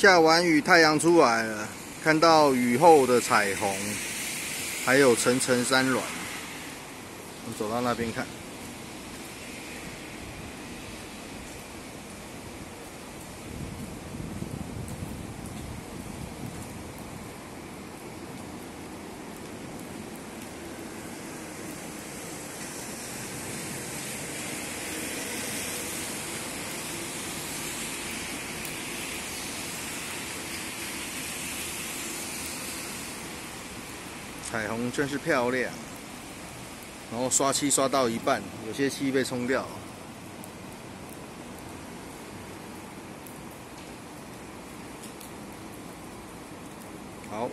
下完雨，太阳出来了，看到雨后的彩虹，还有层层山峦。我们走到那边看。彩虹真是漂亮然后刷漆刷到一半有些漆被冲掉。好。